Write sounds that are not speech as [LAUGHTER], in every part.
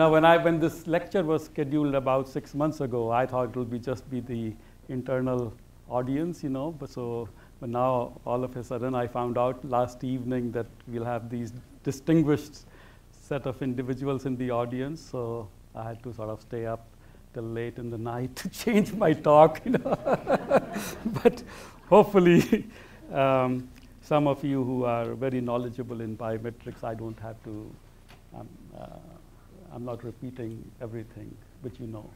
know, when I when this lecture was scheduled about six months ago, I thought it would be just be the internal audience, you know. But so, but now all of a sudden, I found out last evening that we'll have these distinguished set of individuals in the audience. So I had to sort of stay up till late in the night to [LAUGHS] change my talk, you know. [LAUGHS] but hopefully, um, some of you who are very knowledgeable in biometrics, I don't have to. Um, uh, I'm not repeating everything, which you know.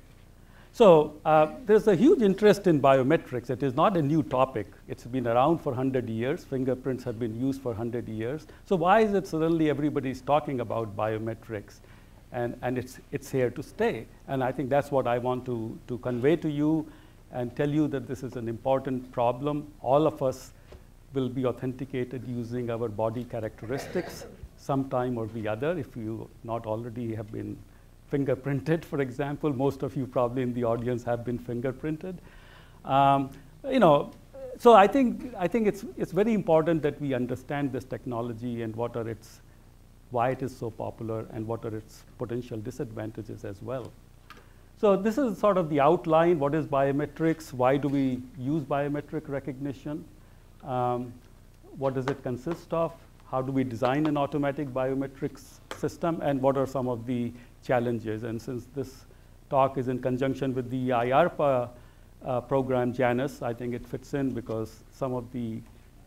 So uh, there's a huge interest in biometrics. It is not a new topic. It's been around for 100 years. Fingerprints have been used for 100 years. So why is it suddenly everybody's talking about biometrics? And, and it's, it's here to stay. And I think that's what I want to, to convey to you and tell you that this is an important problem. All of us will be authenticated using our body characteristics sometime or the other if you not already have been fingerprinted, for example. Most of you probably in the audience have been fingerprinted. Um, you know, so I think, I think it's, it's very important that we understand this technology and what are its, why it is so popular and what are its potential disadvantages as well. So this is sort of the outline. What is biometrics? Why do we use biometric recognition? Um, what does it consist of? How do we design an automatic biometrics system? And what are some of the challenges. And since this talk is in conjunction with the IARPA uh, program, Janus, I think it fits in because some of the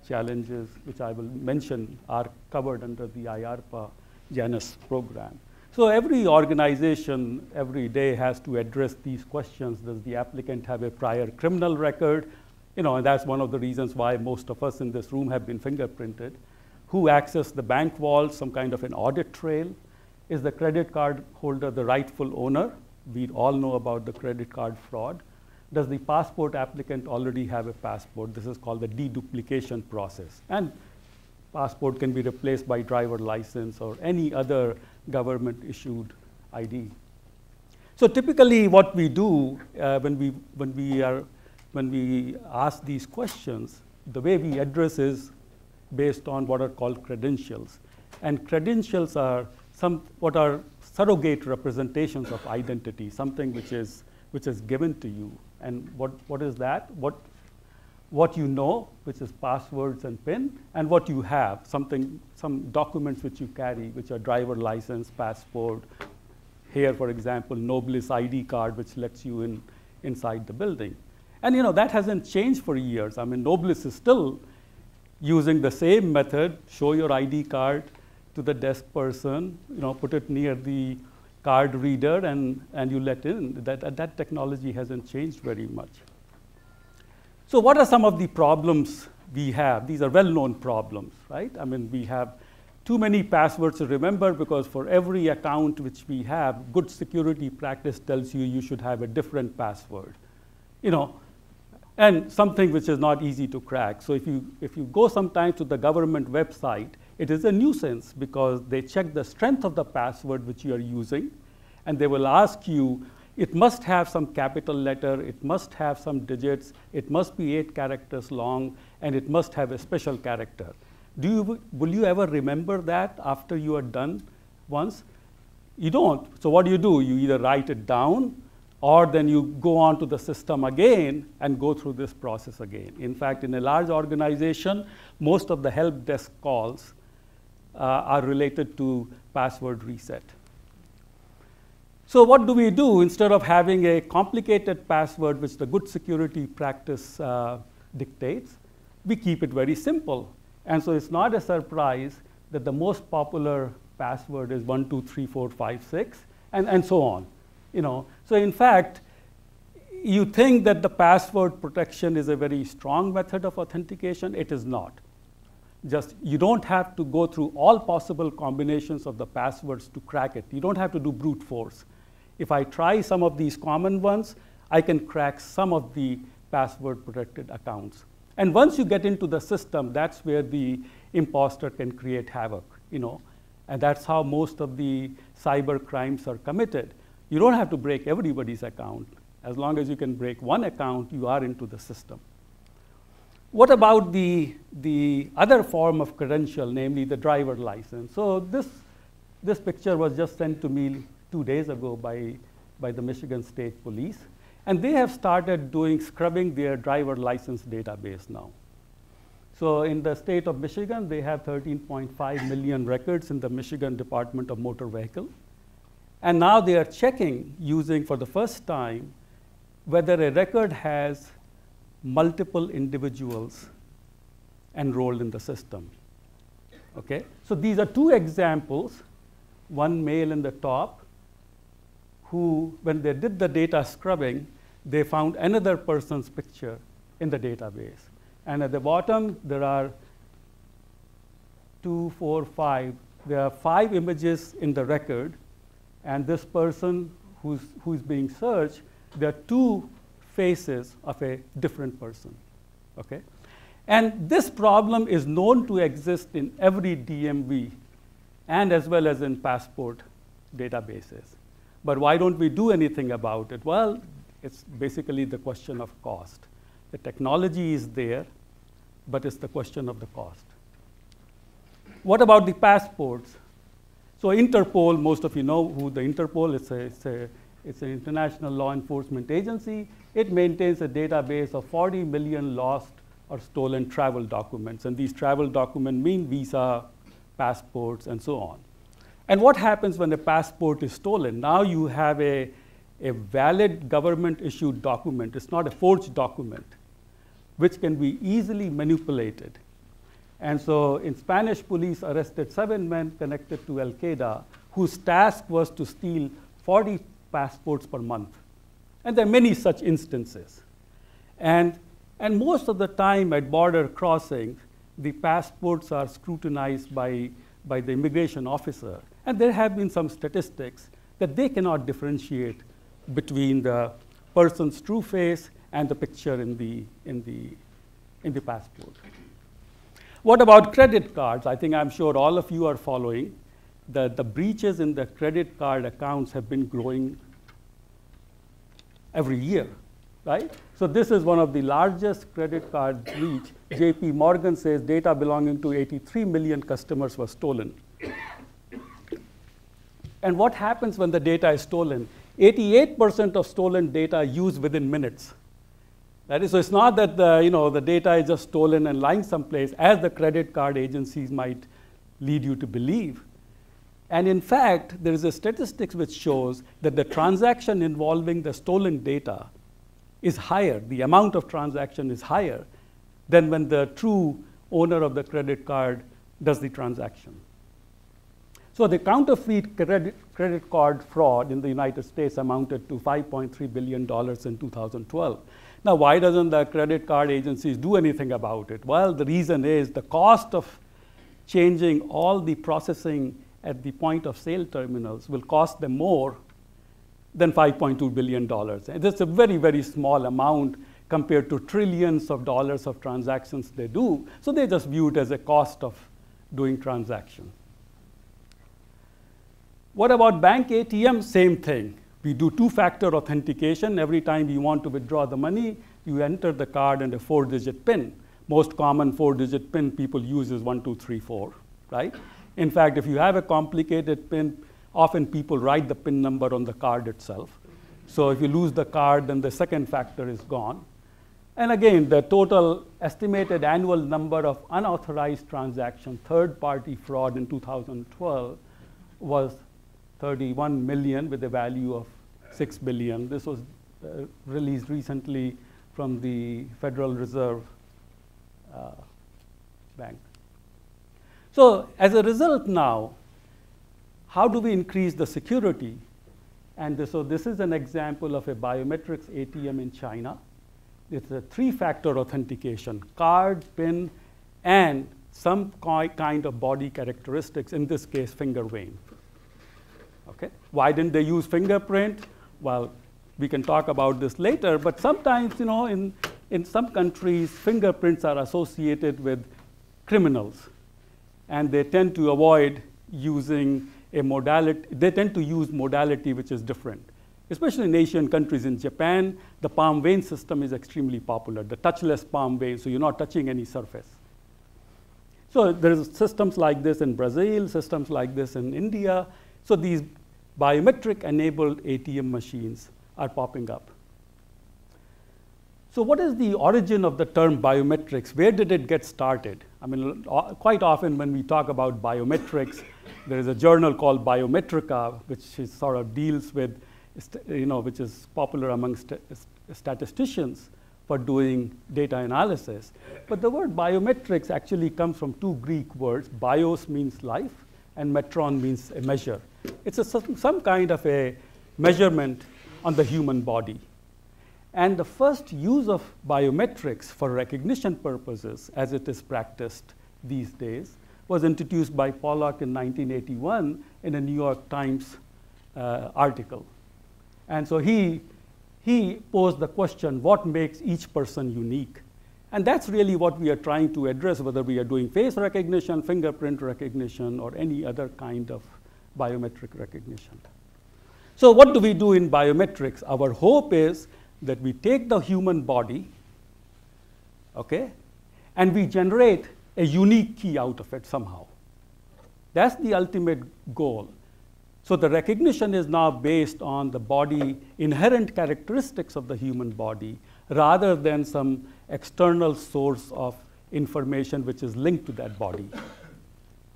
challenges which I will mention are covered under the IARPA Janus program. So every organization every day has to address these questions. Does the applicant have a prior criminal record? You know, and that's one of the reasons why most of us in this room have been fingerprinted. Who accessed the bank vault, some kind of an audit trail. Is the credit card holder the rightful owner? We all know about the credit card fraud. Does the passport applicant already have a passport? This is called the deduplication process. And passport can be replaced by driver license or any other government issued ID. So typically what we do uh, when, we, when, we are, when we ask these questions, the way we address is based on what are called credentials. And credentials are some what are surrogate representations of identity, something which is, which is given to you. And what, what is that? What, what you know, which is passwords and PIN, and what you have, something, some documents which you carry, which are driver license, passport. Here, for example, Noblis ID card, which lets you in inside the building. And you know, that hasn't changed for years. I mean, Noblis is still using the same method, show your ID card, to the desk person, you know, put it near the card reader and, and you let in. That, that technology hasn't changed very much. So what are some of the problems we have? These are well-known problems, right? I mean, we have too many passwords to remember because for every account which we have, good security practice tells you you should have a different password. You know, and something which is not easy to crack. So if you, if you go sometimes to the government website, it is a nuisance because they check the strength of the password which you are using, and they will ask you, it must have some capital letter, it must have some digits, it must be eight characters long, and it must have a special character. Do you, will you ever remember that after you are done once? You don't. So what do you do? You either write it down or then you go on to the system again and go through this process again. In fact, in a large organization, most of the help desk calls uh, are related to password reset. So what do we do instead of having a complicated password which the good security practice uh, dictates? We keep it very simple. And so it's not a surprise that the most popular password is 12345 and, and so on. You know, so in fact, you think that the password protection is a very strong method of authentication. It is not just you don't have to go through all possible combinations of the passwords to crack it. You don't have to do brute force. If I try some of these common ones, I can crack some of the password protected accounts. And once you get into the system, that's where the imposter can create havoc, you know. And that's how most of the cyber crimes are committed. You don't have to break everybody's account. As long as you can break one account, you are into the system. What about the, the other form of credential, namely the driver license? So this, this picture was just sent to me two days ago by, by the Michigan State Police. And they have started doing scrubbing their driver license database now. So in the state of Michigan, they have 13.5 million records in the Michigan Department of Motor Vehicle. And now they are checking using for the first time whether a record has multiple individuals enrolled in the system. Okay? So these are two examples, one male in the top, who, when they did the data scrubbing, they found another person's picture in the database. And at the bottom, there are two, four, five. There are five images in the record, and this person who's, who's being searched, there are two faces of a different person. Okay? And this problem is known to exist in every DMV and as well as in passport databases. But why don't we do anything about it? Well, it's basically the question of cost. The technology is there, but it's the question of the cost. What about the passports? So Interpol, most of you know who the Interpol is. It's, it's an international law enforcement agency. It maintains a database of 40 million lost or stolen travel documents. And these travel documents mean visa, passports, and so on. And what happens when a passport is stolen? Now you have a, a valid government issued document. It's not a forged document, which can be easily manipulated. And so in Spanish police arrested seven men connected to Al Qaeda whose task was to steal 40 passports per month. And there are many such instances. And, and most of the time at border crossings, the passports are scrutinized by, by the immigration officer. And there have been some statistics that they cannot differentiate between the person's true face and the picture in the, in the, in the passport. What about credit cards? I think I'm sure all of you are following. The, the breaches in the credit card accounts have been growing every year, right? So this is one of the largest credit card breach. JP Morgan says data belonging to 83 million customers was stolen. And what happens when the data is stolen? 88% of stolen data used within minutes. That is, so it's not that the, you know, the data is just stolen and lying someplace, as the credit card agencies might lead you to believe. And in fact, there is a statistics which shows that the transaction involving the stolen data is higher, the amount of transaction is higher than when the true owner of the credit card does the transaction. So the counterfeit credit, credit card fraud in the United States amounted to $5.3 billion in 2012. Now, why doesn't the credit card agencies do anything about it? Well, the reason is the cost of changing all the processing at the point of sale terminals will cost them more than $5.2 billion. And it's a very, very small amount compared to trillions of dollars of transactions they do. So they just view it as a cost of doing transaction. What about bank ATM? Same thing. We do two-factor authentication. Every time you want to withdraw the money, you enter the card and a four-digit PIN. Most common four-digit PIN people use is one, two, three, four, right? In fact, if you have a complicated PIN, often people write the PIN number on the card itself. So if you lose the card, then the second factor is gone. And again, the total estimated annual number of unauthorized transactions, third party fraud in 2012 was 31 million with a value of 6 billion. This was uh, released recently from the Federal Reserve uh, Bank. So as a result now, how do we increase the security? And so this is an example of a biometrics ATM in China. It's a three-factor authentication, card, PIN, and some kind of body characteristics, in this case, finger vein. Okay? Why didn't they use fingerprint? Well, we can talk about this later, but sometimes, you know, in, in some countries, fingerprints are associated with criminals and they tend to avoid using a modality, they tend to use modality which is different. Especially in Asian countries, in Japan, the palm vein system is extremely popular, the touchless palm vein, so you're not touching any surface. So there's systems like this in Brazil, systems like this in India. So these biometric enabled ATM machines are popping up. So, what is the origin of the term biometrics? Where did it get started? I mean, uh, quite often when we talk about biometrics, there is a journal called Biometrika, which is sort of deals with, you know, which is popular among st statisticians for doing data analysis. But the word biometrics actually comes from two Greek words. Bios means life, and metron means a measure. It's a, some kind of a measurement on the human body. And the first use of biometrics for recognition purposes, as it is practiced these days, was introduced by Pollack in 1981 in a New York Times uh, article. And so he, he posed the question what makes each person unique? And that's really what we are trying to address, whether we are doing face recognition, fingerprint recognition, or any other kind of biometric recognition. So, what do we do in biometrics? Our hope is that we take the human body, okay, and we generate a unique key out of it somehow. That's the ultimate goal. So the recognition is now based on the body inherent characteristics of the human body rather than some external source of information which is linked to that body.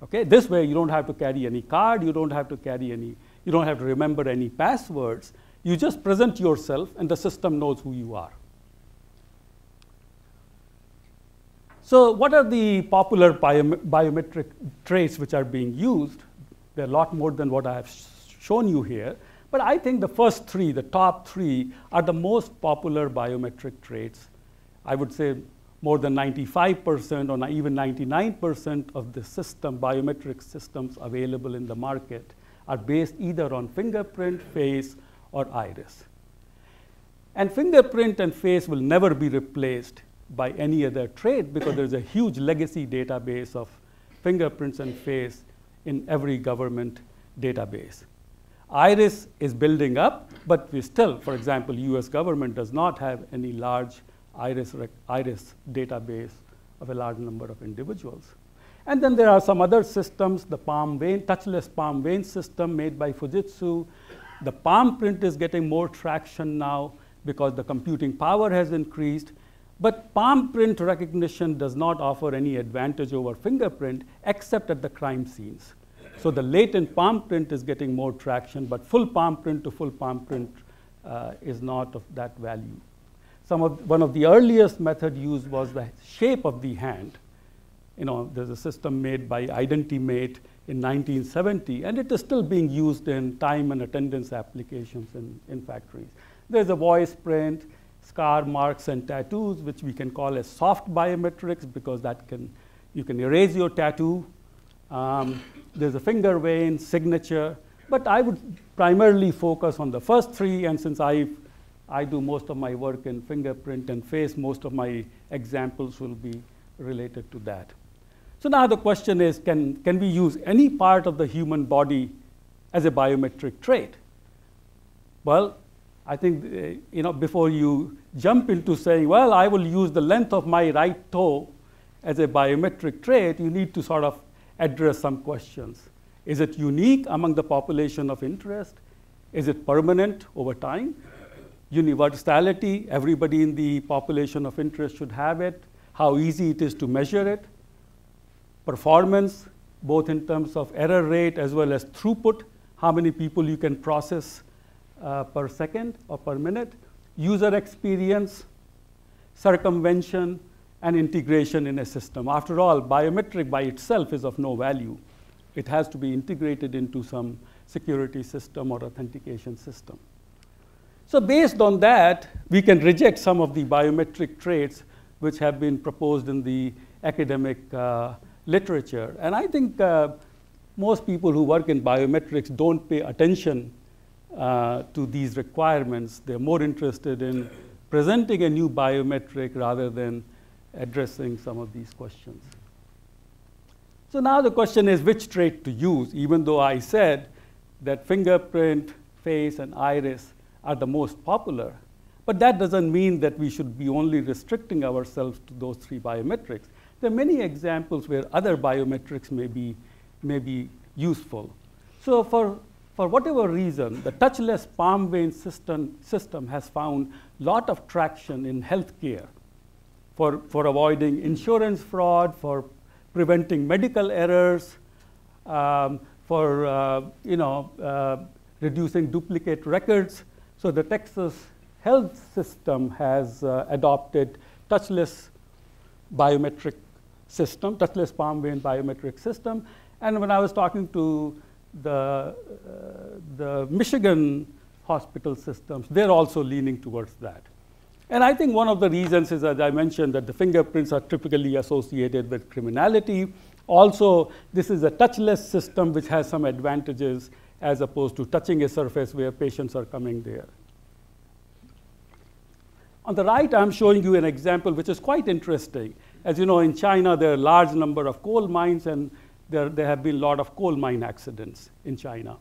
Okay, this way you don't have to carry any card, you don't have to carry any, you don't have to remember any passwords. You just present yourself and the system knows who you are. So what are the popular biometric traits which are being used? There are a lot more than what I have sh shown you here. But I think the first three, the top three, are the most popular biometric traits. I would say more than 95% or even 99% of the system, biometric systems available in the market are based either on fingerprint, face, or iris. And fingerprint and face will never be replaced by any other trait because there's a huge legacy database of fingerprints and face in every government database. Iris is building up, but we still, for example, US government does not have any large iris, iris database of a large number of individuals. And then there are some other systems, the palm vein, touchless palm vein system made by Fujitsu, the palm print is getting more traction now because the computing power has increased. But palm print recognition does not offer any advantage over fingerprint except at the crime scenes. So the latent palm print is getting more traction, but full palm print to full palm print uh, is not of that value. Some of, one of the earliest method used was the shape of the hand. You know, there's a system made by Identimat in 1970, and it is still being used in time and attendance applications in, in factories. There's a voice print, scar marks and tattoos, which we can call as soft biometrics because that can, you can erase your tattoo. Um, there's a finger vein, signature, but I would primarily focus on the first three, and since I, I do most of my work in fingerprint and face, most of my examples will be related to that. So now the question is, can, can we use any part of the human body as a biometric trait? Well, I think, uh, you know, before you jump into saying, well, I will use the length of my right toe as a biometric trait, you need to sort of address some questions. Is it unique among the population of interest? Is it permanent over time? Universality, everybody in the population of interest should have it. How easy it is to measure it performance, both in terms of error rate as well as throughput, how many people you can process uh, per second or per minute, user experience, circumvention, and integration in a system. After all, biometric by itself is of no value. It has to be integrated into some security system or authentication system. So based on that, we can reject some of the biometric traits which have been proposed in the academic uh, literature. And I think uh, most people who work in biometrics don't pay attention uh, to these requirements. They're more interested in presenting a new biometric rather than addressing some of these questions. So now the question is which trait to use, even though I said that fingerprint, face, and iris are the most popular. But that doesn't mean that we should be only restricting ourselves to those three biometrics. There are many examples where other biometrics may be, may be useful. So for for whatever reason, the touchless palm vein system, system has found a lot of traction in healthcare for, for avoiding insurance fraud, for preventing medical errors, um, for uh, you know, uh, reducing duplicate records. So the Texas health system has uh, adopted touchless biometric system, touchless palm vein biometric system. And when I was talking to the, uh, the Michigan hospital systems, they're also leaning towards that. And I think one of the reasons is, as I mentioned, that the fingerprints are typically associated with criminality. Also, this is a touchless system which has some advantages as opposed to touching a surface where patients are coming there. On the right, I'm showing you an example which is quite interesting. As you know, in China, there are a large number of coal mines, and there, there have been a lot of coal mine accidents in China.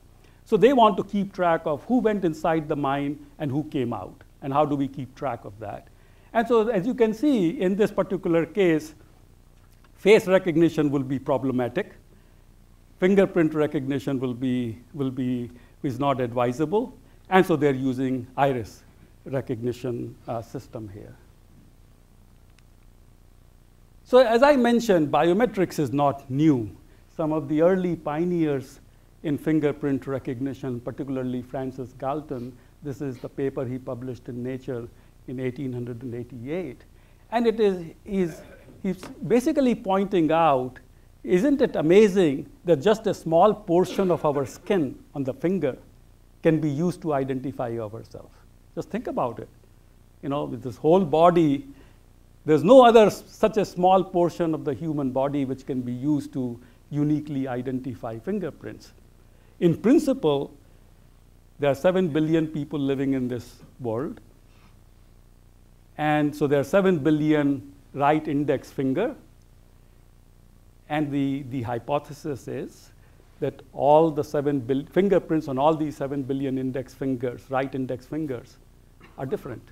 So they want to keep track of who went inside the mine and who came out, and how do we keep track of that. And so, as you can see, in this particular case, face recognition will be problematic. Fingerprint recognition will be, will be is not advisable. And so they're using iris recognition uh, system here. So as I mentioned, biometrics is not new. Some of the early pioneers in fingerprint recognition, particularly Francis Galton, this is the paper he published in Nature in 1888. And it is, he's, he's basically pointing out, isn't it amazing that just a small portion of our skin on the finger can be used to identify ourselves? Just think about it. You know, with this whole body, there's no other such a small portion of the human body which can be used to uniquely identify fingerprints. In principle, there are 7 billion people living in this world. And so there are 7 billion right index finger. And the, the hypothesis is that all the 7 fingerprints on all these 7 billion index fingers, right index fingers, are different.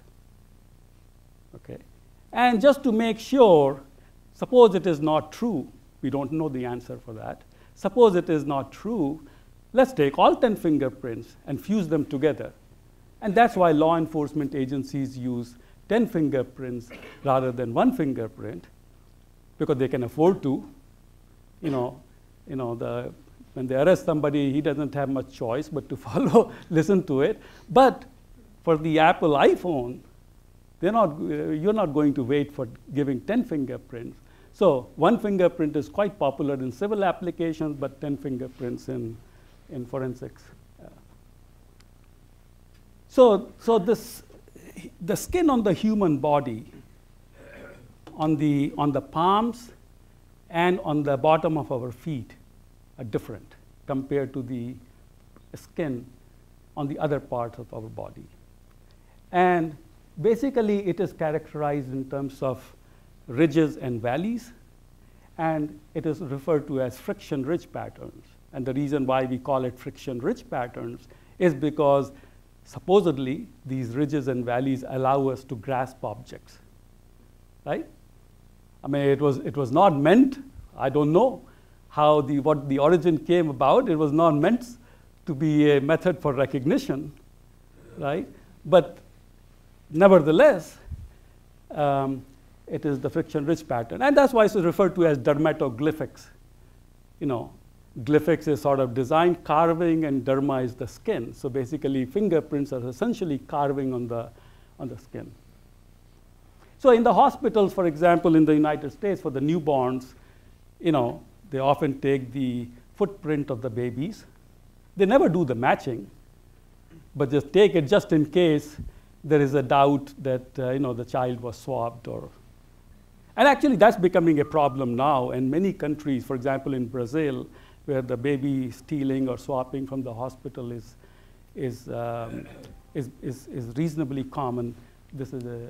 Okay? And just to make sure, suppose it is not true, we don't know the answer for that. Suppose it is not true, let's take all 10 fingerprints and fuse them together. And that's why law enforcement agencies use 10 fingerprints rather than one fingerprint, because they can afford to. You know, you know the, when they arrest somebody, he doesn't have much choice but to [LAUGHS] follow, listen to it. But for the Apple iPhone, they're not, uh, you're not going to wait for giving 10 fingerprints. So one fingerprint is quite popular in civil applications, but 10 fingerprints in, in forensics. So, so this, the skin on the human body, on the, on the palms and on the bottom of our feet are different compared to the skin on the other parts of our body. And basically, it is characterized in terms of ridges and valleys, and it is referred to as friction ridge patterns. And the reason why we call it friction ridge patterns is because supposedly these ridges and valleys allow us to grasp objects, right? I mean, it was, it was not meant, I don't know how the, what the origin came about. It was not meant to be a method for recognition, right? But Nevertheless, um, it is the friction ridge pattern. And that's why it's referred to as dermatoglyphics. You know, glyphics is sort of design carving and derma is the skin. So basically fingerprints are essentially carving on the, on the skin. So in the hospitals, for example, in the United States for the newborns, you know, they often take the footprint of the babies. They never do the matching, but just take it just in case there is a doubt that uh, you know, the child was swabbed or and actually that's becoming a problem now in many countries, for example in Brazil, where the baby stealing or swapping from the hospital is, is, um, is, is, is, reasonably common. This is a,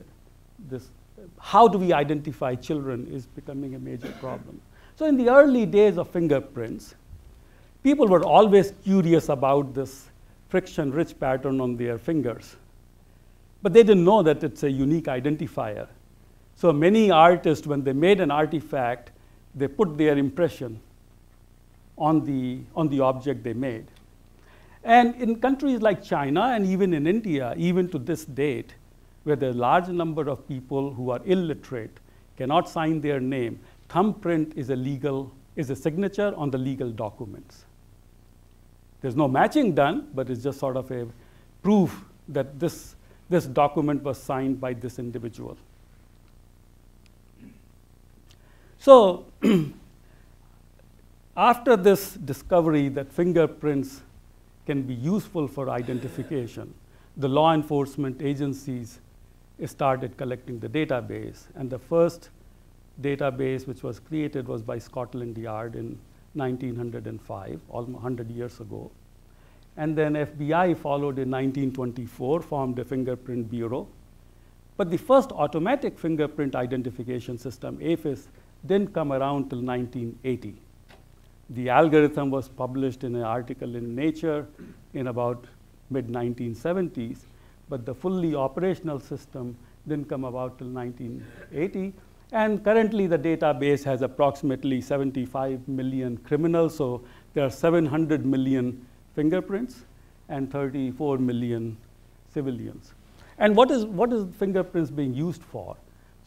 this, how do we identify children is becoming a major problem. So in the early days of fingerprints, people were always curious about this friction-ridge pattern on their fingers. But they didn't know that it's a unique identifier. So many artists, when they made an artifact, they put their impression on the, on the object they made. And in countries like China and even in India, even to this date, where a large number of people who are illiterate, cannot sign their name, thumbprint is a legal, is a signature on the legal documents. There's no matching done, but it's just sort of a proof that this, this document was signed by this individual. So [CLEARS THROAT] after this discovery that fingerprints can be useful for identification, the law enforcement agencies started collecting the database. And the first database which was created was by Scotland Yard in 1905, almost 100 years ago. And then FBI followed in 1924, formed a fingerprint bureau. But the first automatic fingerprint identification system, AFIS, didn't come around till 1980. The algorithm was published in an article in Nature in about mid 1970s, but the fully operational system didn't come about till 1980. And currently, the database has approximately 75 million criminals, so there are 700 million fingerprints and 34 million civilians. And what is, what is fingerprints being used for?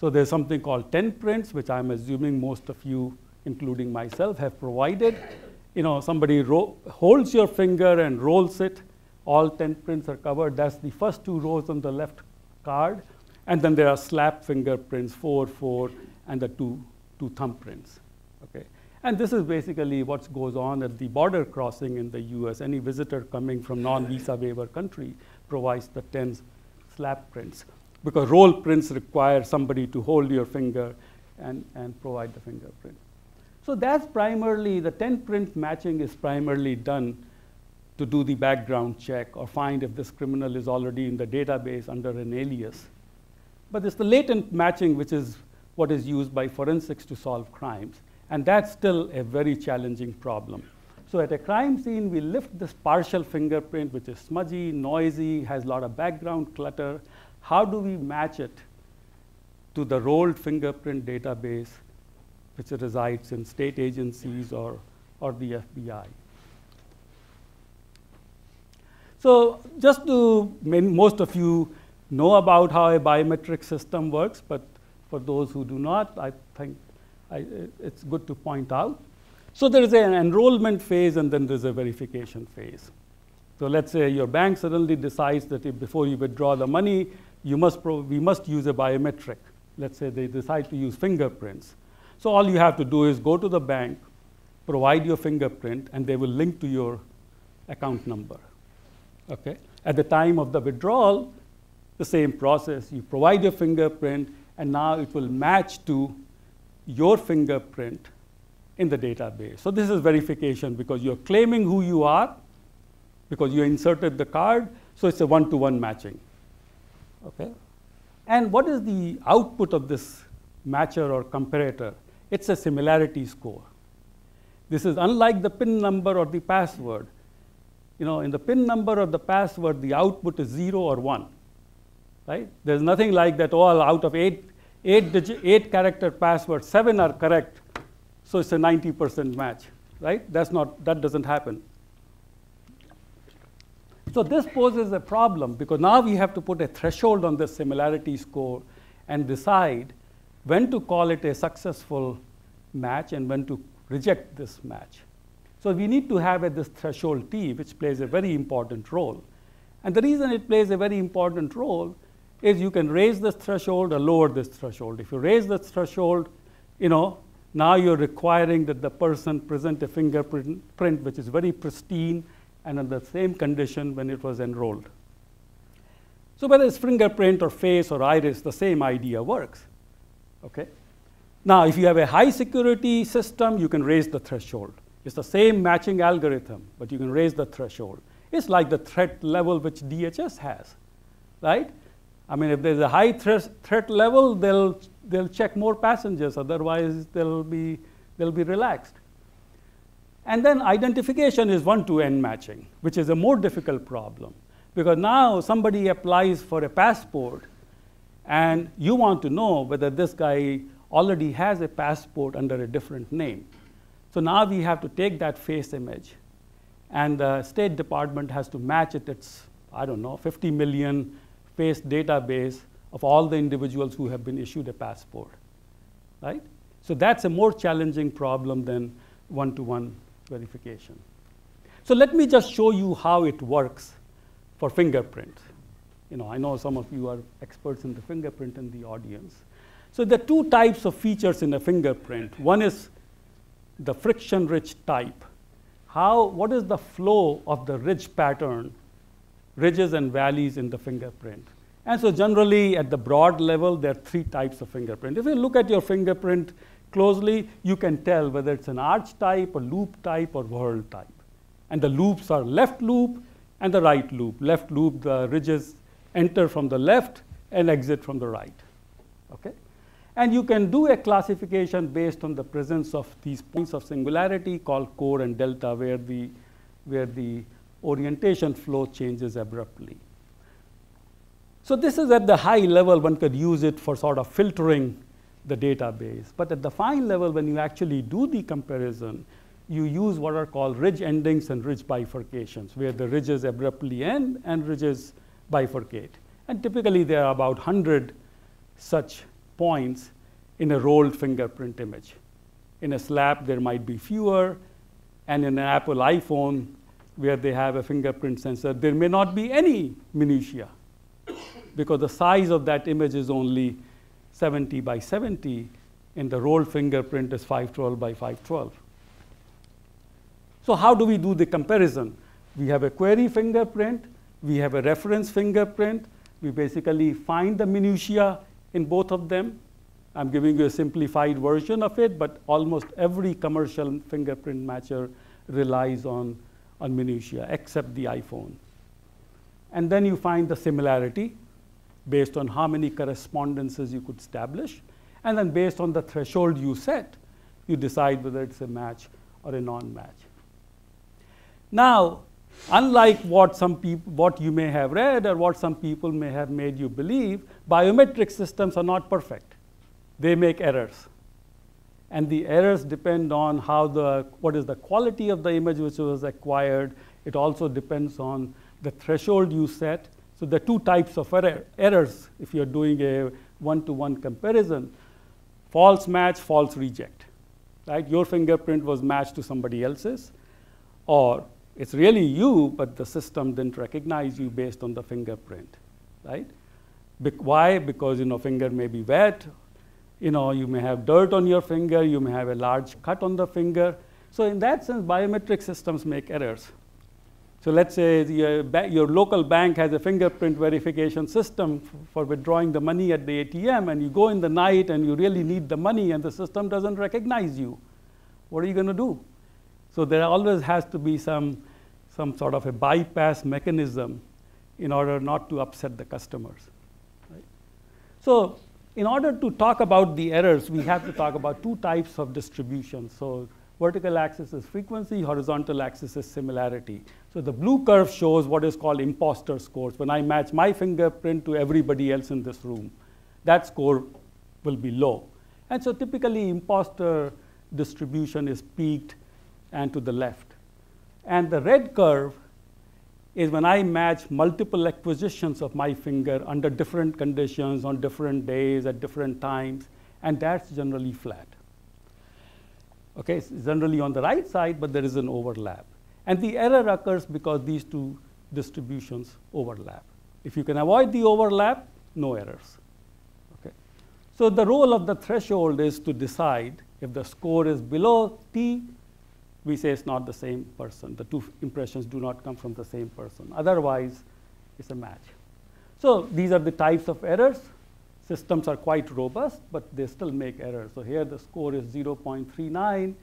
So there's something called 10 prints, which I'm assuming most of you, including myself, have provided. You know, somebody holds your finger and rolls it. All 10 prints are covered. That's the first two rows on the left card. And then there are slap fingerprints, four, four, and the two, two thumbprints. Okay? And this is basically what goes on at the border crossing in the US. Any visitor coming from non-visa waiver country provides the 10 slap prints because roll prints require somebody to hold your finger and, and provide the fingerprint. So that's primarily, the 10 print matching is primarily done to do the background check or find if this criminal is already in the database under an alias. But it's the latent matching which is what is used by forensics to solve crimes. And that's still a very challenging problem. So at a crime scene, we lift this partial fingerprint, which is smudgy, noisy, has a lot of background clutter. How do we match it to the rolled fingerprint database, which resides in state agencies or, or the FBI? So just to, most of you know about how a biometric system works, but for those who do not, I think I, it's good to point out. So there is an enrollment phase and then there's a verification phase. So let's say your bank suddenly decides that before you withdraw the money, you must we must use a biometric. Let's say they decide to use fingerprints. So all you have to do is go to the bank, provide your fingerprint, and they will link to your account number. Okay? At the time of the withdrawal, the same process. You provide your fingerprint, and now it will match to your fingerprint in the database. So this is verification because you're claiming who you are because you inserted the card, so it's a one-to-one matching. Okay? And what is the output of this matcher or comparator? It's a similarity score. This is unlike the PIN number or the password. You know, in the PIN number or the password, the output is zero or one right? There's nothing like that, all out of eight, eight, digit, eight character password, seven are correct, so it's a 90% match, right? That's not, that doesn't happen. So this poses a problem because now we have to put a threshold on the similarity score and decide when to call it a successful match and when to reject this match. So we need to have a, this threshold T, which plays a very important role. And the reason it plays a very important role is you can raise this threshold or lower this threshold. If you raise this threshold, you know, now you're requiring that the person present a fingerprint which is very pristine and in the same condition when it was enrolled. So whether it's fingerprint or face or iris, the same idea works. Okay? Now, if you have a high security system, you can raise the threshold. It's the same matching algorithm, but you can raise the threshold. It's like the threat level which DHS has, right? I mean, if there's a high threat, threat level, they'll, they'll check more passengers, otherwise they'll be, they'll be relaxed. And then identification is one-to-N matching, which is a more difficult problem. Because now somebody applies for a passport, and you want to know whether this guy already has a passport under a different name. So now we have to take that face image and the State Department has to match it. It's, I don't know, 50 million face database of all the individuals who have been issued a passport, right? So that's a more challenging problem than one-to-one verification. So let me just show you how it works for fingerprint. You know, I know some of you are experts in the fingerprint in the audience. So there are two types of features in a fingerprint. One is the friction-ridge type. How, what is the flow of the ridge pattern, ridges and valleys in the fingerprint? And so generally at the broad level, there are three types of fingerprint. If you look at your fingerprint closely, you can tell whether it's an arch type, a loop type, or whorl type. And the loops are left loop and the right loop. Left loop, the ridges enter from the left and exit from the right. Okay? And you can do a classification based on the presence of these points of singularity called core and delta, where the, where the orientation flow changes abruptly. So this is at the high level, one could use it for sort of filtering the database. But at the fine level, when you actually do the comparison, you use what are called ridge endings and ridge bifurcations, where the ridges abruptly end and ridges bifurcate. And typically there are about 100 such points in a rolled fingerprint image. In a slap, there might be fewer, and in an Apple iPhone, where they have a fingerprint sensor, there may not be any minutia because the size of that image is only 70 by 70, and the rolled fingerprint is 512 by 512. So how do we do the comparison? We have a query fingerprint, we have a reference fingerprint, we basically find the minutia in both of them. I'm giving you a simplified version of it, but almost every commercial fingerprint matcher relies on, on minutia, except the iPhone. And then you find the similarity based on how many correspondences you could establish. And then based on the threshold you set, you decide whether it's a match or a non-match. Now, unlike what some people, what you may have read or what some people may have made you believe, biometric systems are not perfect. They make errors. And the errors depend on how the, what is the quality of the image which was acquired. It also depends on the threshold you set. So the two types of error, errors, if you're doing a one-to-one -one comparison, false match, false reject. Right? Your fingerprint was matched to somebody else's, or it's really you, but the system didn't recognize you based on the fingerprint, right? Be why? Because you know finger may be wet, you know you may have dirt on your finger, you may have a large cut on the finger. So in that sense, biometric systems make errors. So let's say your, uh, your local bank has a fingerprint verification system for withdrawing the money at the ATM, and you go in the night and you really need the money, and the system doesn't recognize you. What are you going to do? So there always has to be some, some sort of a bypass mechanism in order not to upset the customers. So in order to talk about the errors, we have to talk about two types of distribution. So vertical axis is frequency, horizontal axis is similarity. So the blue curve shows what is called imposter scores. When I match my fingerprint to everybody else in this room, that score will be low. And so typically imposter distribution is peaked and to the left. And the red curve is when I match multiple acquisitions of my finger under different conditions on different days at different times, and that's generally flat. Okay, it's generally on the right side, but there is an overlap. And the error occurs because these two distributions overlap. If you can avoid the overlap, no errors. Okay. So the role of the threshold is to decide if the score is below t, we say it's not the same person. The two impressions do not come from the same person. Otherwise, it's a match. So these are the types of errors. Systems are quite robust, but they still make errors. So here the score is 0.39.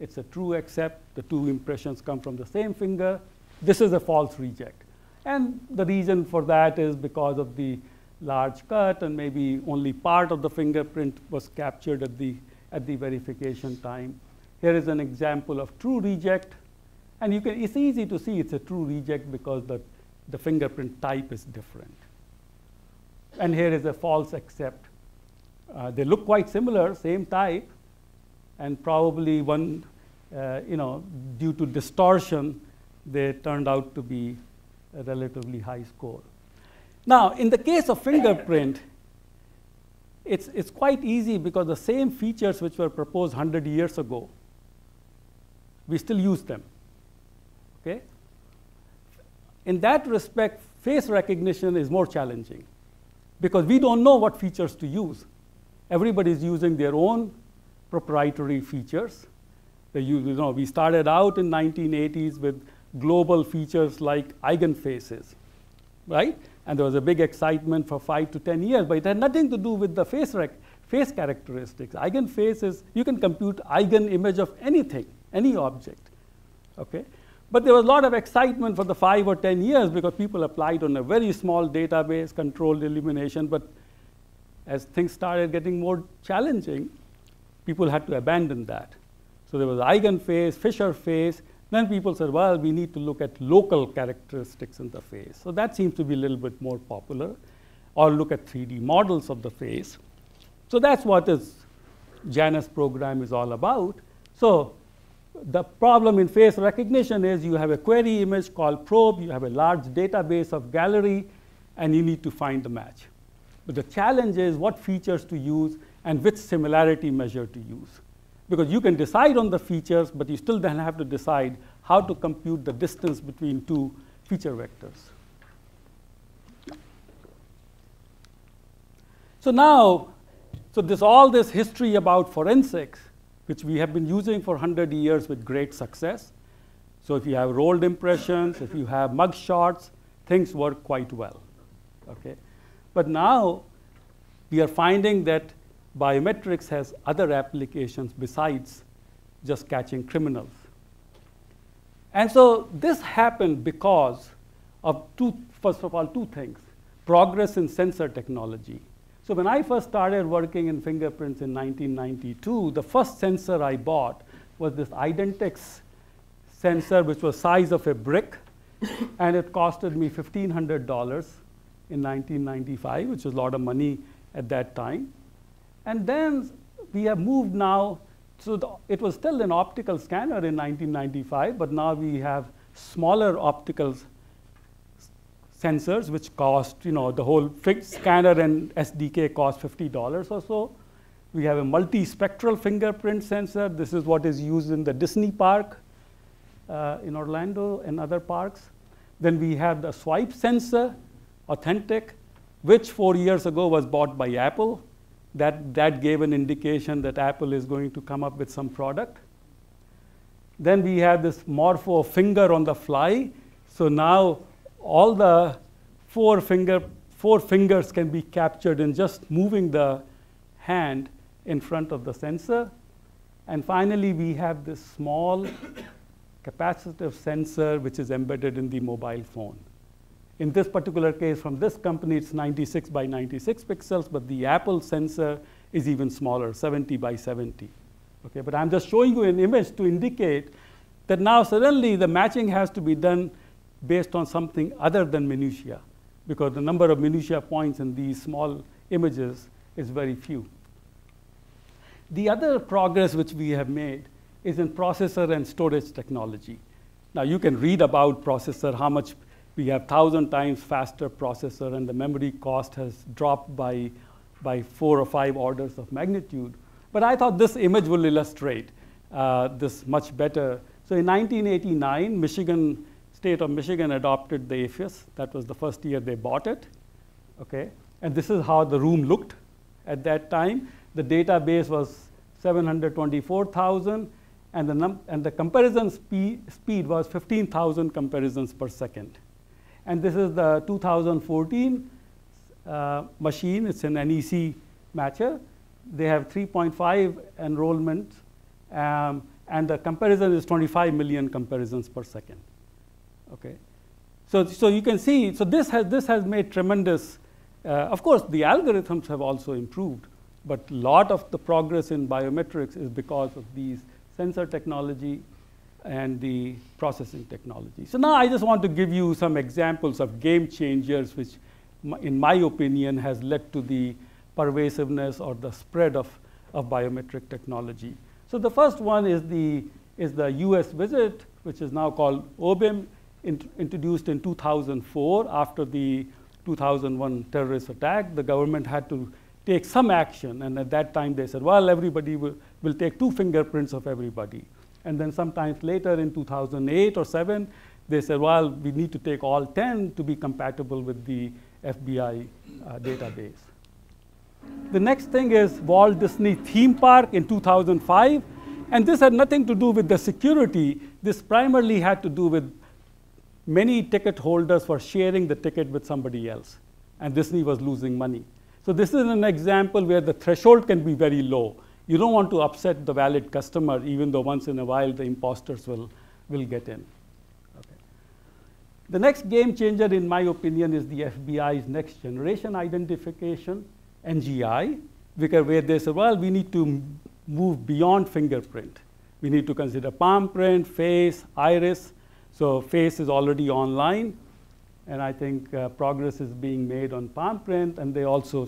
It's a true accept. The two impressions come from the same finger. This is a false reject. And the reason for that is because of the large cut and maybe only part of the fingerprint was captured at the, at the verification time. Here is an example of true reject. And you can, it's easy to see it's a true reject because the, the fingerprint type is different. And here is a false accept. Uh, they look quite similar, same type, and probably one, uh, you know, due to distortion, they turned out to be a relatively high score. Now, in the case of fingerprint, it's, it's quite easy because the same features which were proposed 100 years ago, we still use them. Okay? In that respect, face recognition is more challenging because we don't know what features to use. Everybody is using their own proprietary features. They use, you know, we started out in 1980s with global features like eigenfaces, right? And there was a big excitement for five to 10 years, but it had nothing to do with the face, rec- face characteristics. Eigenface is, you can compute eigen image of anything, any object, okay? But there was a lot of excitement for the five or 10 years because people applied on a very small database, controlled illumination, but as things started getting more challenging, people had to abandon that. So there was eigenface, Fisher face, then people said, well, we need to look at local characteristics in the face. So that seems to be a little bit more popular. Or look at 3D models of the face. So that's what this Janus program is all about. So the problem in face recognition is you have a query image called probe, you have a large database of gallery, and you need to find the match. But the challenge is what features to use and which similarity measure to use because you can decide on the features, but you still then have to decide how to compute the distance between two feature vectors. So now, so this all this history about forensics, which we have been using for 100 years with great success. So if you have rolled impressions, if you have mug shots, things work quite well. Okay? But now we are finding that biometrics has other applications besides just catching criminals. And so this happened because of two, first of all, two things progress in sensor technology. So when I first started working in fingerprints in 1992, the first sensor I bought was this Identix sensor, which was size of a brick, and it costed me $1,500 in 1995, which was a lot of money at that time. And then we have moved now, so the, it was still an optical scanner in 1995, but now we have smaller optical sensors which cost, you know, the whole scanner and SDK cost $50 or so. We have a multispectral fingerprint sensor. This is what is used in the Disney park uh, in Orlando and other parks. Then we have the swipe sensor, AuthenTec, which four years ago was bought by Apple that, that gave an indication that Apple is going to come up with some product. Then we have this morpho finger on the fly. So now all the four, finger, four fingers can be captured in just moving the hand in front of the sensor. And finally, we have this small capacitive sensor which is embedded in the mobile phone. In this particular case, from this company, it's 96 by 96 pixels, but the Apple sensor is even smaller, 70 by 70. Okay, but I'm just showing you an image to indicate that now suddenly the matching has to be done based on something other than minutia, because the number of minutia points in these small images is very few. The other progress which we have made is in processor and storage technology. Now you can read about processor, how much we have 1,000 times faster processor, and the memory cost has dropped by, by four or five orders of magnitude. But I thought this image will illustrate uh, this much better. So in 1989, Michigan, state of Michigan adopted the AFIS. That was the first year they bought it. Okay? And this is how the room looked at that time. The database was 724,000, and the, and the comparison spe speed was 15,000 comparisons per second. And this is the 2014 uh, machine. It's an NEC matcher. They have 3.5 enrollment, um, and the comparison is 25 million comparisons per second. Okay, so so you can see. So this has this has made tremendous. Uh, of course, the algorithms have also improved, but a lot of the progress in biometrics is because of these sensor technology and the processing technology. So now I just want to give you some examples of game changers, which in my opinion has led to the pervasiveness or the spread of, of biometric technology. So the first one is the, is the US visit which is now called OBIM, int introduced in 2004 after the 2001 terrorist attack. The government had to take some action, and at that time they said, well, everybody will, will take two fingerprints of everybody. And then sometimes later in 2008 or 7, they said, well, we need to take all 10 to be compatible with the FBI uh, database. The next thing is Walt Disney Theme Park in 2005. And this had nothing to do with the security. This primarily had to do with many ticket holders were sharing the ticket with somebody else. And Disney was losing money. So this is an example where the threshold can be very low. You don't want to upset the valid customer, even though once in a while the imposters will, will get in. Okay. The next game changer, in my opinion, is the FBI's next generation identification, NGI, where they say, well, we need to move beyond fingerprint. We need to consider palm print, face, iris. So face is already online, and I think uh, progress is being made on palm print, and they also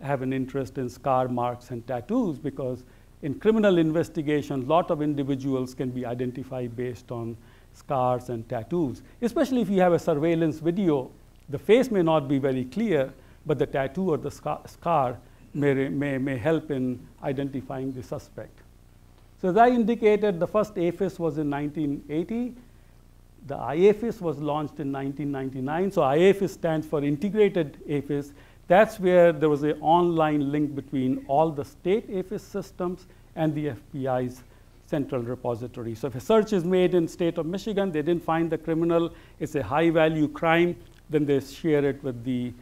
have an interest in scar marks and tattoos because in criminal investigation, a lot of individuals can be identified based on scars and tattoos, especially if you have a surveillance video. The face may not be very clear, but the tattoo or the scar may, may, may help in identifying the suspect. So as I indicated, the first AFIS was in 1980. The IAFIS was launched in 1999. So IAFIS stands for Integrated AFIS. That's where there was an online link between all the state AFIS systems and the FBI's central repository. So if a search is made in state of Michigan, they didn't find the criminal, it's a high value crime, then they share it with the,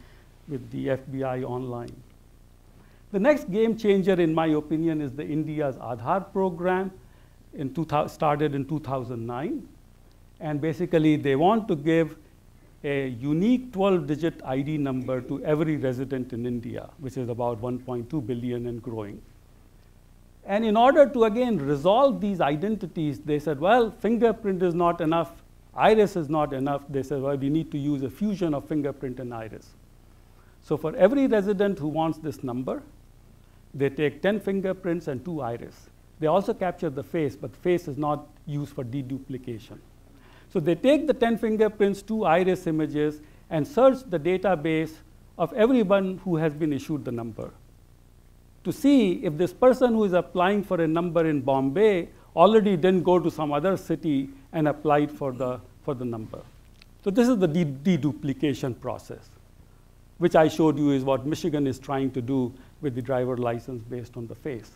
with the FBI online. The next game changer, in my opinion, is the India's Aadhaar program, in 2000, started in 2009. And basically, they want to give a unique 12-digit ID number to every resident in India, which is about 1.2 billion and growing. And in order to, again, resolve these identities, they said, well, fingerprint is not enough, iris is not enough. They said, well, we need to use a fusion of fingerprint and iris. So for every resident who wants this number, they take 10 fingerprints and two iris. They also capture the face, but face is not used for deduplication. So they take the 10 fingerprints, two iris images, and search the database of everyone who has been issued the number to see if this person who is applying for a number in Bombay already didn't go to some other city and applied for the, for the number. So this is the deduplication process, which I showed you is what Michigan is trying to do with the driver license based on the face.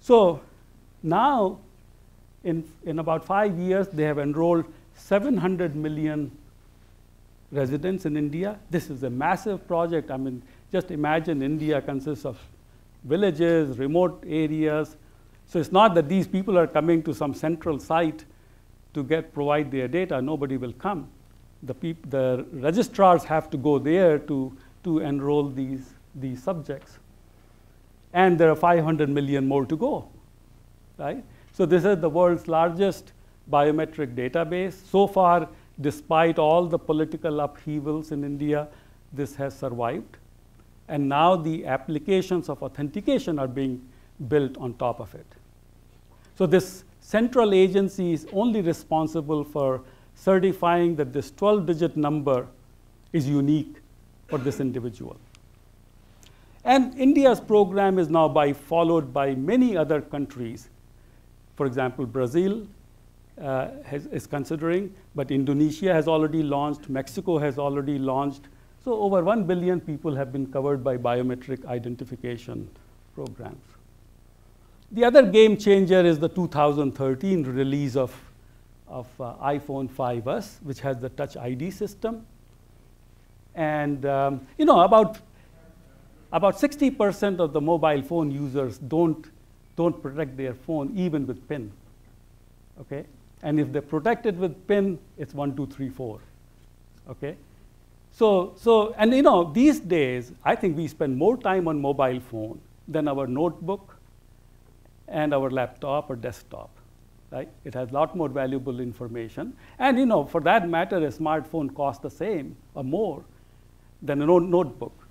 So now, in, in about five years, they have enrolled 700 million residents in India. This is a massive project. I mean, just imagine India consists of villages, remote areas. So it's not that these people are coming to some central site to get provide their data. Nobody will come. The, peop- the registrars have to go there to, to enroll these these subjects. And there are 500 million more to go, right? So this is the world's largest biometric database. So far, despite all the political upheavals in India, this has survived. And now the applications of authentication are being built on top of it. So this central agency is only responsible for certifying that this 12-digit number is unique for this individual. And India's program is now by followed by many other countries. For example, Brazil uh, has, is considering, but Indonesia has already launched, Mexico has already launched. So over 1 billion people have been covered by biometric identification programs. The other game changer is the 2013 release of, of uh, iPhone 5S, which has the Touch ID system. And um, you know, about about 60% of the mobile phone users don't, don't protect their phone even with PIN. Okay? And if they protect it with PIN, it's one, two, three, four. Okay? So, so, and you know, these days, I think we spend more time on mobile phone than our notebook and our laptop or desktop. Right? It has a lot more valuable information. And you know, for that matter, a smartphone costs the same or more than a notebook.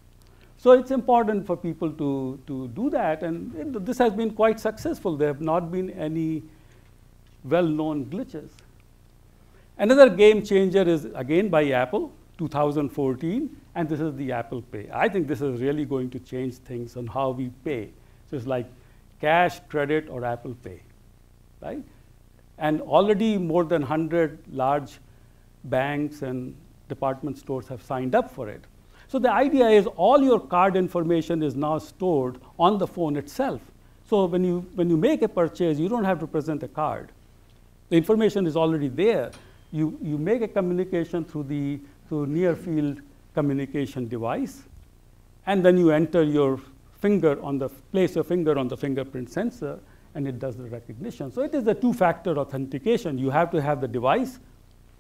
So it's important for people to, to do that, and it, this has been quite successful. There have not been any well-known glitches. Another game changer is again by Apple, 2014, and this is the Apple Pay. I think this is really going to change things on how we pay. So it's like cash, credit, or Apple Pay, right? And already more than 100 large banks and department stores have signed up for it. So the idea is all your card information is now stored on the phone itself. So when you, when you make a purchase, you don't have to present a card. The information is already there. You, you make a communication through the through near field communication device, and then you enter your finger on the, place your finger on the fingerprint sensor, and it does the recognition. So it is a two-factor authentication. You have to have the device,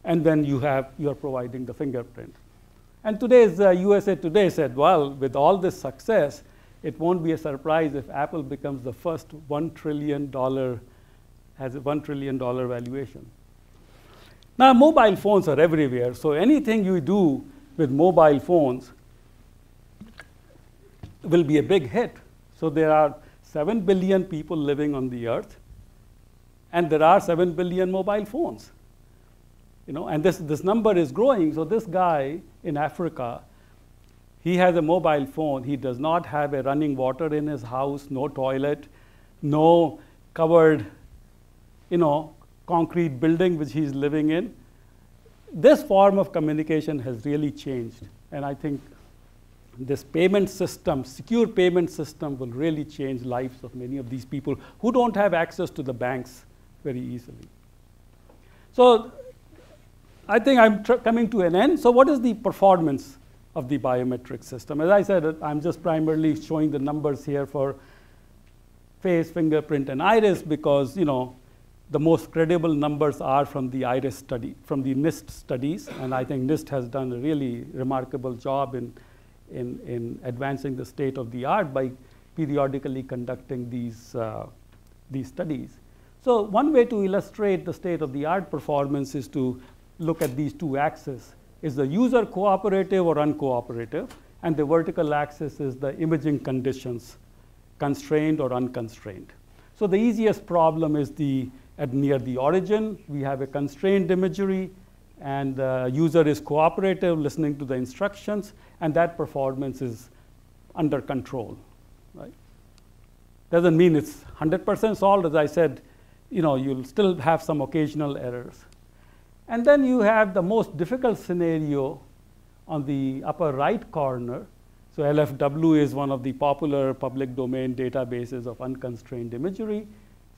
and then you have, you are providing the fingerprint. And today's uh, USA Today said, well, with all this success, it won't be a surprise if Apple becomes the first $1 trillion, has a $1 trillion valuation. Now, mobile phones are everywhere, so anything you do with mobile phones will be a big hit. So there are 7 billion people living on the earth, and there are 7 billion mobile phones. You know, and this, this number is growing. So this guy in Africa, he has a mobile phone. He does not have a running water in his house, no toilet, no covered, you know, concrete building which he's living in. This form of communication has really changed. And I think this payment system, secure payment system, will really change lives of many of these people who don't have access to the banks very easily. So I think I'm coming to an end. So what is the performance of the biometric system? As I said, I'm just primarily showing the numbers here for face, fingerprint, and iris because, you know, the most credible numbers are from the iris study, from the NIST studies, and I think NIST has done a really remarkable job in, in, in advancing the state of the art by periodically conducting these, uh, these studies. So one way to illustrate the state of the art performance is to look at these two axes. Is the user cooperative or uncooperative? And the vertical axis is the imaging conditions, constrained or unconstrained. So the easiest problem is the at near the origin, we have a constrained imagery, and the user is cooperative, listening to the instructions, and that performance is under control. Right? Doesn't mean it's 100% solved. As I said, you know, you'll still have some occasional errors. And then you have the most difficult scenario on the upper right corner. So LFW is one of the popular public domain databases of unconstrained imagery.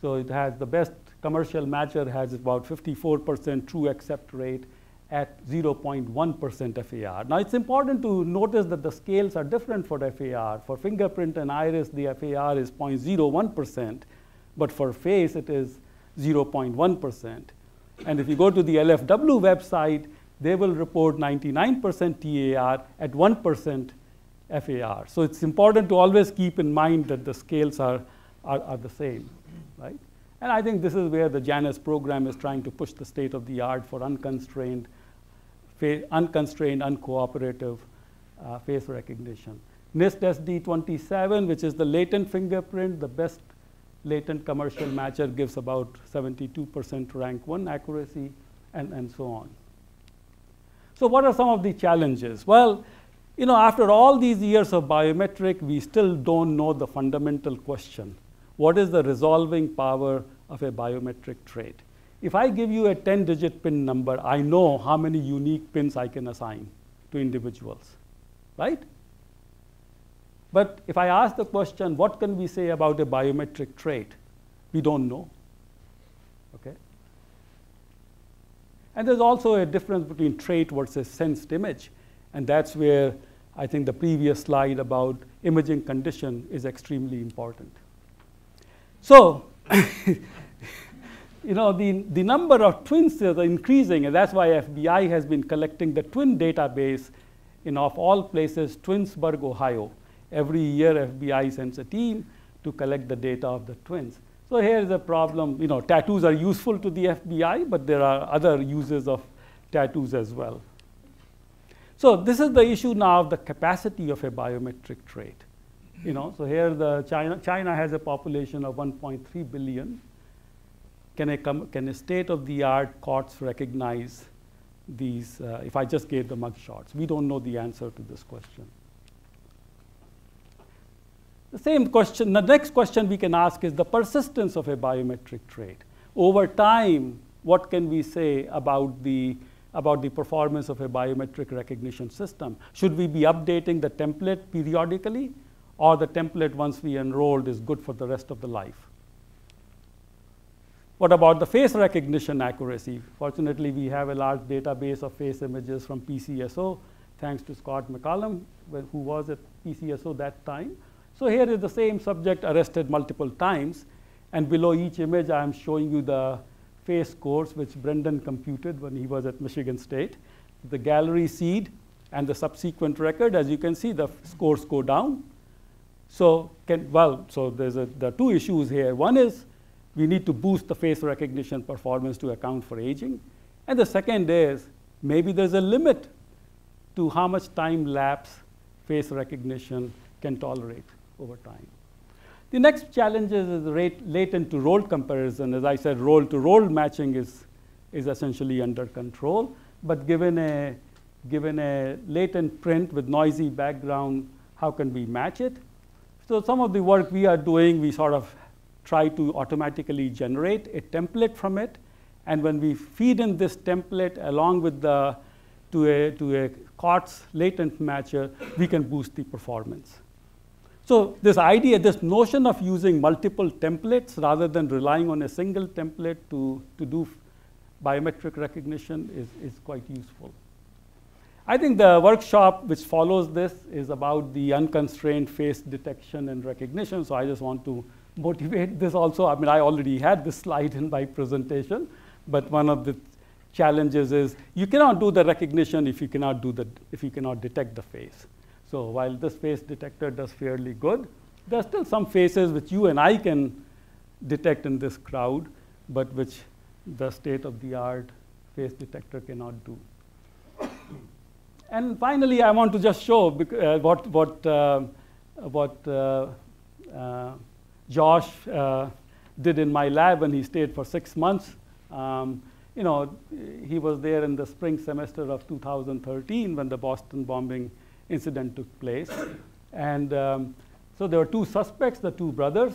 So it has the best commercial matcher has about 54% true accept rate at 0.1% FAR. Now it's important to notice that the scales are different for FAR. For fingerprint and iris, the FAR is 0.01%, but for face, it is 0.1%. And if you go to the LFW website, they will report 99% TAR at 1% FAR. So it's important to always keep in mind that the scales are, are, are the same, right? And I think this is where the Janus program is trying to push the state of the art for unconstrained, unconstrained, uncooperative uh, face recognition. NIST SD27, which is the latent fingerprint, the best latent commercial matcher gives about 72% rank one accuracy, and, and so on. So what are some of the challenges? Well, you know, after all these years of biometric, we still don't know the fundamental question. What is the resolving power of a biometric trait. If I give you a 10 digit PIN number, I know how many unique pins I can assign to individuals, right? But if I ask the question, what can we say about a biometric trait? We don't know, okay? And there's also a difference between trait versus sensed image. And that's where I think the previous slide about imaging condition is extremely important. So [LAUGHS] you know, the, the number of twins is increasing, and that's why FBI has been collecting the twin database in, of all places, Twinsburg, Ohio. Every year, FBI sends a team to collect the data of the twins. So here's a problem. You know, tattoos are useful to the FBI, but there are other uses of tattoos as well. So this is the issue now of the capacity of a biometric trait. You know, so here the China, China has a population of 1.3 billion can a, can a state-of-the-art COTS recognize these, uh, if I just gave the mug shots? We don't know the answer to this question. The same question, the next question we can ask is the persistence of a biometric trait. Over time, what can we say about the, about the performance of a biometric recognition system? Should we be updating the template periodically, or the template once we enrolled is good for the rest of the life? What about the face recognition accuracy? Fortunately, we have a large database of face images from PCSO, thanks to Scott McCallum, who was at PCSO that time. So here is the same subject arrested multiple times. And below each image, I am showing you the face scores which Brendan computed when he was at Michigan State. The gallery seed and the subsequent record, as you can see, the scores go down. So, can, well, so there's a, there are two issues here. One is we need to boost the face recognition performance to account for aging. And the second is maybe there's a limit to how much time lapse face recognition can tolerate over time. The next challenge is rate, latent to rolled comparison. As I said, rolled to rolled matching is, is essentially under control. But given a, given a latent print with noisy background, how can we match it? So some of the work we are doing, we sort of try to automatically generate a template from it. And when we feed in this template along with the, to a, to a COTS latent matcher, we can boost the performance. So this idea, this notion of using multiple templates rather than relying on a single template to, to do biometric recognition is, is quite useful. I think the workshop which follows this is about the unconstrained face detection and recognition. So I just want to motivate [LAUGHS] this also. I mean, I already had this slide in my presentation, but one of the challenges is you cannot do the recognition if you cannot do the, if you cannot detect the face. So while this face detector does fairly good, there are still some faces which you and I can detect in this crowd, but which the state-of-the-art face detector cannot do. and finally, I want to just show uh, what, what, uh, what uh, uh Josh uh, did in my lab when he stayed for six months. Um, you know, he was there in the spring semester of 2013 when the Boston bombing incident took place. And um, so there were two suspects, the two brothers.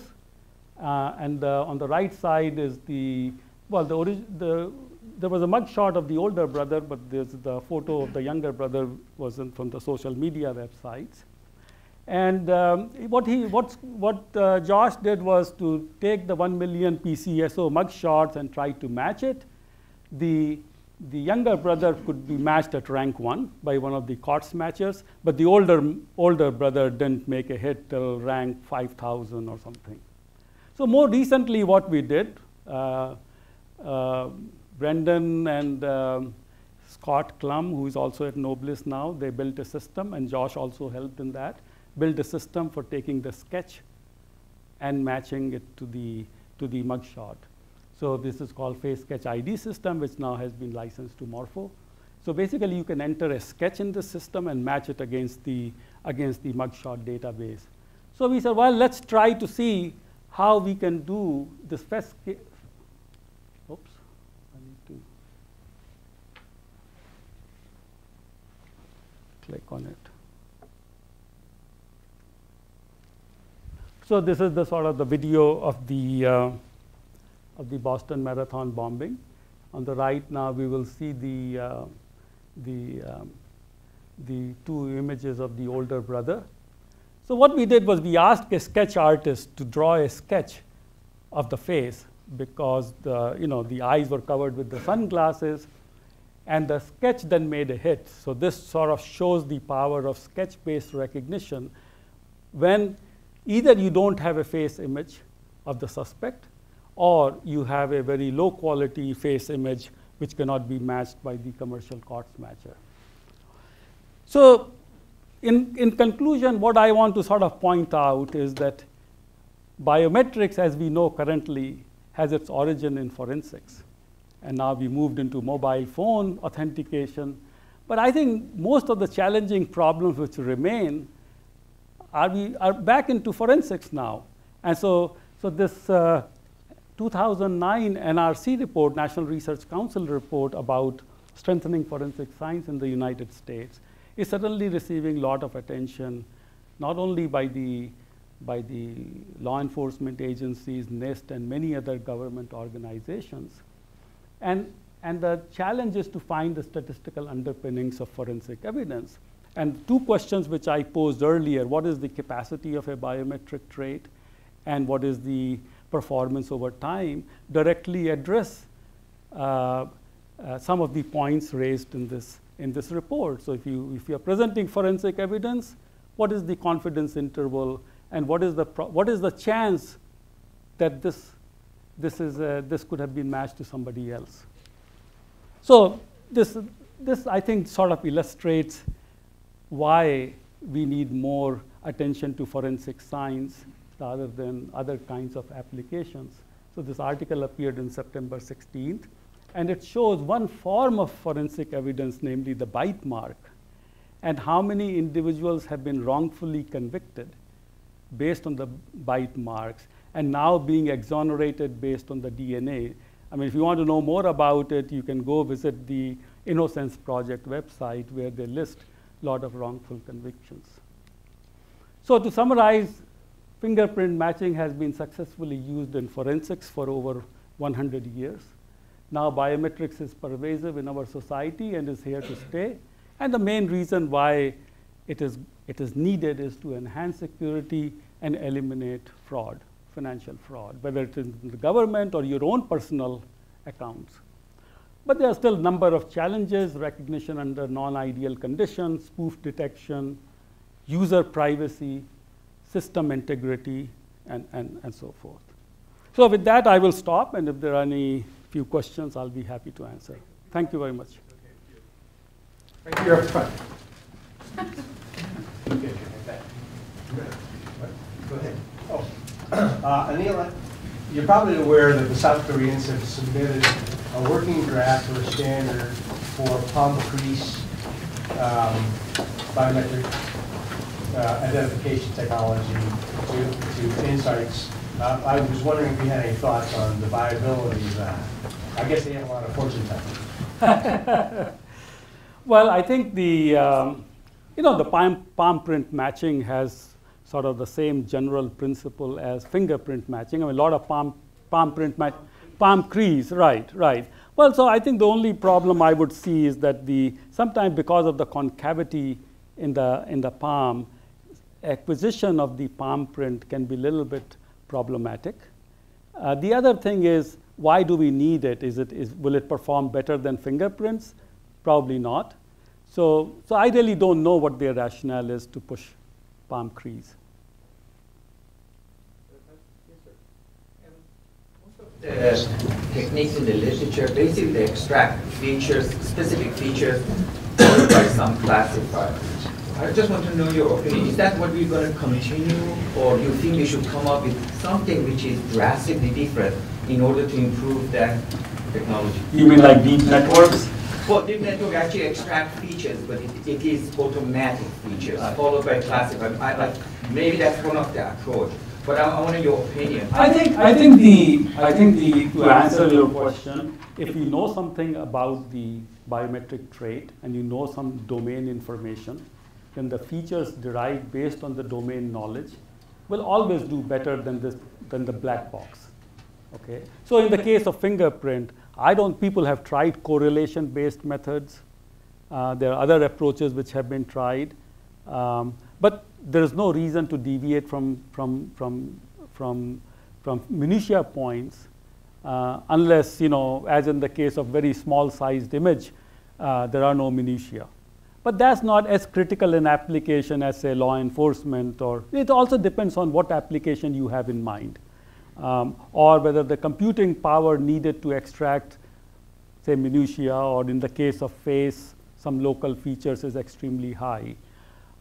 Uh, and uh, on the right side is the, well, the, the, there was a mug shot of the older brother, but there's the photo of the younger brother was from the social media websites. And um, what, he, what, what uh, Josh did was to take the 1 million PCSO mug shots and try to match it. The the younger brother could be matched at rank one by one of the COTS matchers, but the older, older brother didn't make a hit till rank 5,000 or something. So more recently what we did, uh, uh, Brendan and um, Scott McCallum, who is also at Noblis now, they built a system, and Josh also helped in that, built a system for taking the sketch and matching it to the, to the mugshot. So this is called Face Sketch ID system, which now has been licensed to Morpho. So basically, you can enter a sketch in the system and match it against the, against the mugshot database. So we said, well, let's try to see how we can do this face. Oops, I need to click on it. So this is the sort of the video of the uh, of the Boston Marathon bombing. On the right now, we will see the, uh, the, um, the two images of the older brother. So what we did was we asked a sketch artist to draw a sketch of the face because the, you know, the eyes were covered with the sunglasses and the sketch then made a hit. So this sort of shows the power of sketch-based recognition when either you don't have a face image of the suspect or you have a very low quality face image which cannot be matched by the commercial COTS matcher. So in, in conclusion, what I want to sort of point out is that biometrics, as we know currently, has its origin in forensics. And now we moved into mobile phone authentication. But I think most of the challenging problems which remain are, we, are back into forensics now. And so, so this uh, 2009 NRC report, National Research Council report about strengthening forensic science in the United States is suddenly receiving a lot of attention, not only by the, by the law enforcement agencies, NIST, and many other government organizations. And, and the challenge is to find the statistical underpinnings of forensic evidence. And two questions which I posed earlier, what is the capacity of a biometric trait and what is the performance over time, directly address uh, uh, some of the points raised in this, in this report. So if you, if you are presenting forensic evidence, what is the confidence interval and what is the, what is the chance that this, this, is, uh, this could have been matched to somebody else? So this, this, I think, sort of illustrates why we need more attention to forensic science rather than other kinds of applications. So this article appeared in September 16th, and it shows one form of forensic evidence, namely the bite mark, and how many individuals have been wrongfully convicted based on the bite marks and now being exonerated based on the DNA. I mean, if you want to know more about it, you can go visit the Innocence Project website where they list a lot of wrongful convictions. So to summarize, fingerprint matching has been successfully used in forensics for over 100 years. Now biometrics is pervasive in our society and is here to stay. And the main reason why it is, it is needed is to enhance security and eliminate fraud, financial fraud, whether it is in the government or your own personal accounts. But there are still a number of challenges, recognition under non-ideal conditions, spoof detection, user privacy, system integrity, and, and, and so forth. So with that, I will stop, and if there are any few questions, I'll be happy to answer. Thank you very much. Right here up front. Go ahead. Oh, uh, Anil, you're probably aware that the South Koreans have submitted a working draft or a standard for palm crease um, biometric identification technology to, to insights. Uh, I was wondering if you had any thoughts on the viability of that. I guess they have a lot of fortune telling. [LAUGHS] well, I think the, um, you know, the palm, palm print matching has sort of the same general principle as fingerprint matching. I mean, a lot of palm, palm print match, palm crease, right, right. Well, so I think the only problem I would see is that the, sometimes because of the concavity in the, in the palm, acquisition of the palm print can be a little bit problematic. Uh, the other thing is, why do we need it? Is it is, will it perform better than fingerprints? Probably not. So, so I really don't know what their rationale is to push palm crease. The techniques in the literature basically extract features, specific features, [COUGHS] by some classifiers. I just want to know your opinion. Is that what we're going to continue, or do you think we should come up with something which is drastically different in order to improve that technology? You mean like deep networks? Well, deep network actually extract features, but it, it is automatic features followed by classified. I, like, maybe that's one of the approach. But I, I want your opinion. I think I think the I think the to answer your question, if you know something about the biometric trait and you know some domain information, then the features derived based on the domain knowledge will always do better than, this, than the black box. Okay? So in the case of fingerprint, I don't, people have tried correlation-based methods. Uh, there are other approaches which have been tried. Um, but there is no reason to deviate from, from, from, from, from minutia points uh, unless, you know, as in the case of very small sized image, uh, there are no minutia. But that's not as critical an application as, say, law enforcement, or it also depends on what application you have in mind, um, or whether the computing power needed to extract, say, minutia, or in the case of face, some local features is extremely high.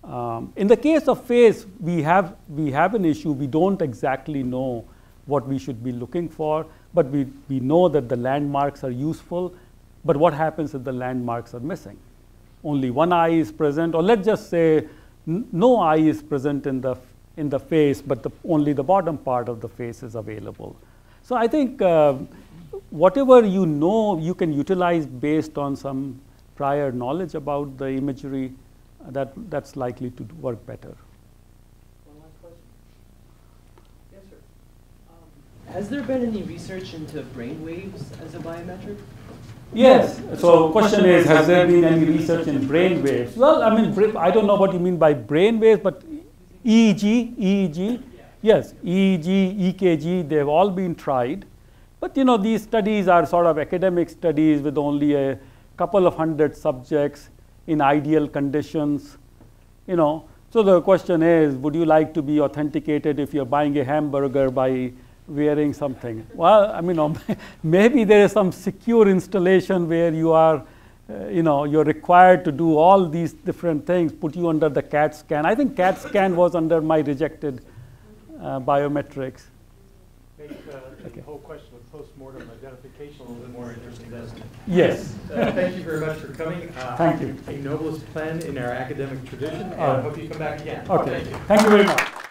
Um, in the case of face, we have, we have an issue. We don't exactly know what we should be looking for, but we, we know that the landmarks are useful. But what happens if the landmarks are missing? Only one eye is present, or let's just say no eye is present in the, in the face, but the, only the bottom part of the face is available. So I think uh, whatever you know you can utilize based on some prior knowledge about the imagery, uh, that, that's likely to work better. One last question. Yes, sir. Um, Has there been any research into brain waves as a biometric? Yes. So question is, has there been any research in brain waves? Well, I mean, I don't know what you mean by brain waves, but EEG, EEG, yes, EEG, EKG, they've all been tried. But you know, these studies are sort of academic studies with only a couple of hundred subjects in ideal conditions. You know, so the question is, would you like to be authenticated if you're buying a hamburger by wearing something? Well, I mean, [LAUGHS] maybe there is some secure installation where you are, uh, you know, you're required to do all these different things, put you under the CAT scan. I think CAT scan was under my rejected uh, biometrics. make uh, the whole question of postmortem identification a little bit more interesting, doesn't it? Yes. Uh, Thank you very much for coming. Uh, Thank you. A Noblis plan in our academic tradition, and Uh, I hope you come back again. Okay. Thank you. Thank you very much.